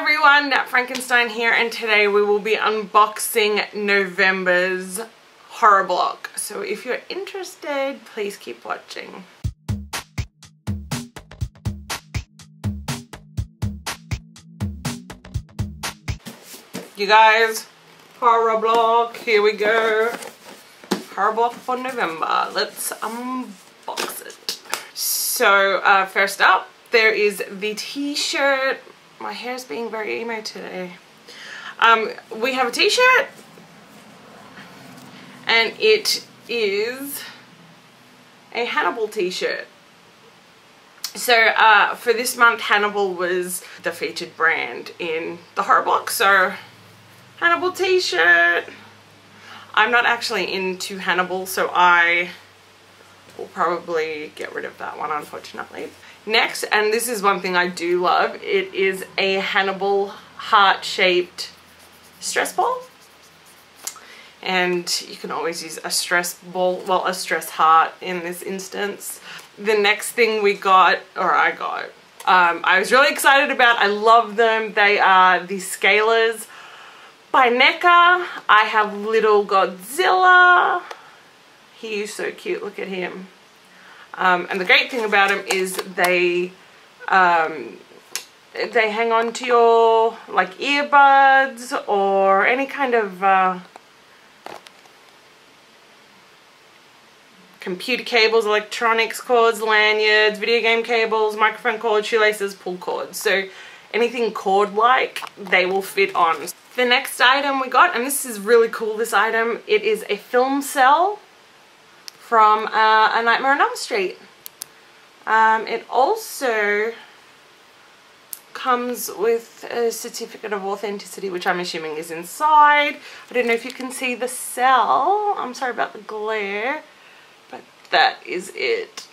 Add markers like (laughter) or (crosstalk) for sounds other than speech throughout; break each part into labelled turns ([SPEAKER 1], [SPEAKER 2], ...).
[SPEAKER 1] everyone, Frankenstein here and today we will be unboxing November's horror block. So if you're interested, please keep watching. You guys, horror block, here we go. Horror block for November. Let's unbox it. So uh, first up, there is the t-shirt my hair is being very emo today. Um, we have a t-shirt and it is a Hannibal t-shirt. So uh, for this month Hannibal was the featured brand in the horror so Hannibal t-shirt. I'm not actually into Hannibal so I will probably get rid of that one unfortunately. Next, and this is one thing I do love, it is a Hannibal heart-shaped stress ball. And you can always use a stress ball, well a stress heart in this instance. The next thing we got, or I got, um, I was really excited about, I love them. They are the Scalers by NECA. I have little Godzilla. He is so cute, look at him. Um, and the great thing about them is they um, they hang on to your like earbuds or any kind of uh, computer cables, electronics cords, lanyards, video game cables, microphone cords, shoelaces, pull cords. So anything cord-like, they will fit on. The next item we got, and this is really cool, this item, it is a film cell from uh, A Nightmare on Elm Street. Um, it also comes with a certificate of authenticity which I'm assuming is inside. I don't know if you can see the cell. I'm sorry about the glare, but that is it.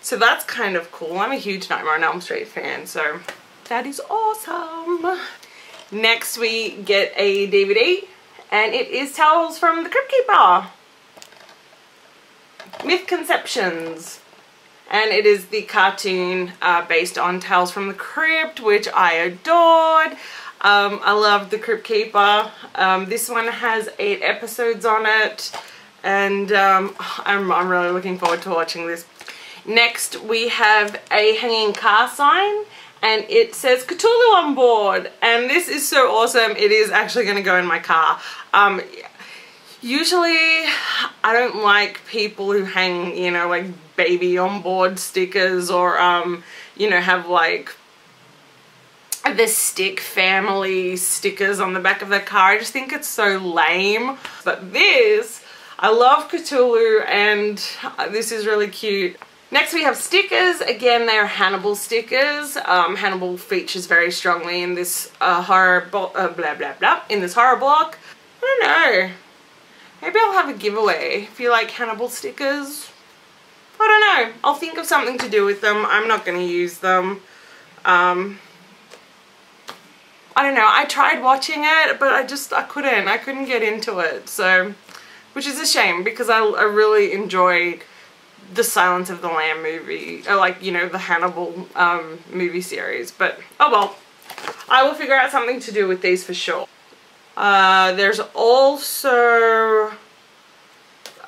[SPEAKER 1] So that's kind of cool. I'm a huge Nightmare on Elm Street fan, so that is awesome. Next we get a DVD and it is Tales from the Crypt Keeper. Myth Conceptions. And it is the cartoon uh, based on Tales from the Crypt, which I adored. Um, I love The Crypt Keeper. Um, this one has eight episodes on it. And um, I'm, I'm really looking forward to watching this. Next, we have a hanging car sign and it says Cthulhu on board and this is so awesome it is actually going to go in my car um, Usually, I don't like people who hang, you know, like baby on board stickers or, um, you know, have like the stick family stickers on the back of their car. I just think it's so lame. But this, I love Cthulhu and this is really cute. Next we have stickers. Again, they're Hannibal stickers. Um, Hannibal features very strongly in this uh, horror, uh, blah, blah, blah, in this horror block. I don't know. Maybe I'll have a giveaway if you like Hannibal stickers. I don't know. I'll think of something to do with them. I'm not going to use them. Um, I don't know. I tried watching it, but I just, I couldn't. I couldn't get into it. So, which is a shame because I, I really enjoyed the Silence of the Lamb movie. Or uh, like, you know, the Hannibal um, movie series. But, oh well. I will figure out something to do with these for sure. Uh, there's also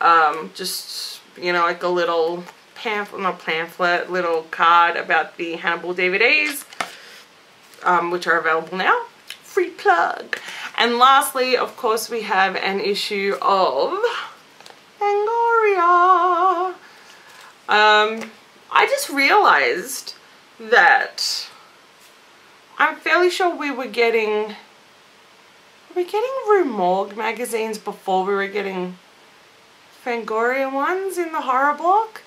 [SPEAKER 1] um, just, you know, like a little pamphlet, not pamphlet, little card about the Hannibal DVDs, um, which are available now. Free plug. And lastly, of course, we have an issue of Fangoria. Um, I just realized that I'm fairly sure we were getting we getting Rue Morgue magazines before we were getting Fangoria ones in the horror block?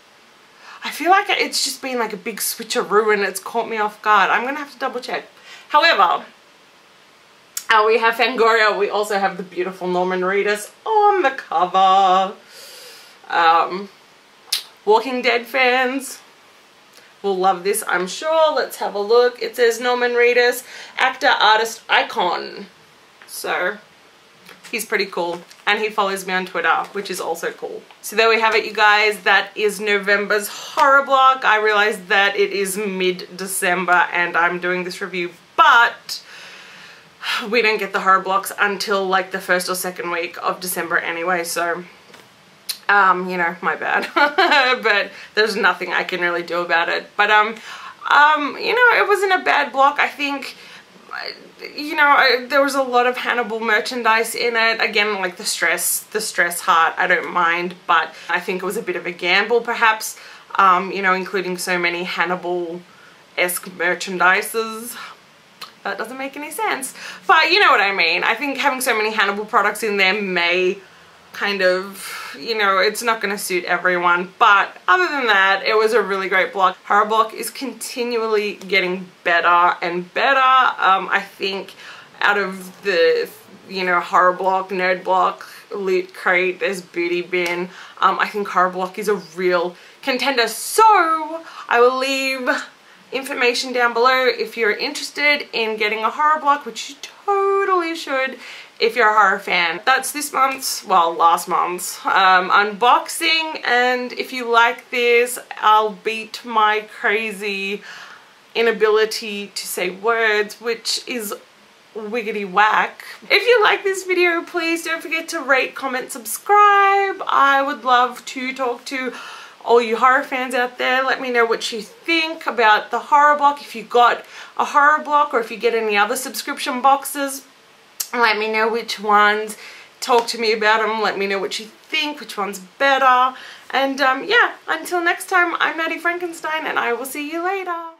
[SPEAKER 1] I feel like it's just been like a big switcheroo and it's caught me off guard. I'm going to have to double check. However, uh, we have Fangoria. We also have the beautiful Norman Reedus on the cover. Um, Walking Dead fans will love this, I'm sure. Let's have a look. It says Norman Reedus, actor, artist, icon. So he's pretty cool and he follows me on Twitter which is also cool. So there we have it you guys that is November's horror block. I realized that it is mid-December and I'm doing this review but we don't get the horror blocks until like the first or second week of December anyway, so um, you know, my bad. (laughs) but there's nothing I can really do about it. But um, um, you know, it wasn't a bad block. I think you know, I, there was a lot of Hannibal merchandise in it. Again, like the stress, the stress heart, I don't mind, but I think it was a bit of a gamble perhaps, um, you know, including so many Hannibal-esque merchandises. That doesn't make any sense. But you know what I mean. I think having so many Hannibal products in there may kind of, you know, it's not going to suit everyone. But other than that, it was a really great block. Horror Block is continually getting better and better. Um, I think out of the, you know, Horror Block, Nerd Block, Loot Crate, there's Booty Bin. Um, I think Horror Block is a real contender. So I will leave information down below if you're interested in getting a horror block, which you totally should if you're a horror fan. That's this month's, well last month's, um, unboxing and if you like this I'll beat my crazy inability to say words which is wiggity whack. If you like this video please don't forget to rate, comment, subscribe. I would love to talk to all you horror fans out there let me know what you think about the horror block if you got a horror block or if you get any other subscription boxes let me know which ones. Talk to me about them. Let me know what you think, which one's better. And um, yeah, until next time, I'm Nattie Frankenstein and I will see you later.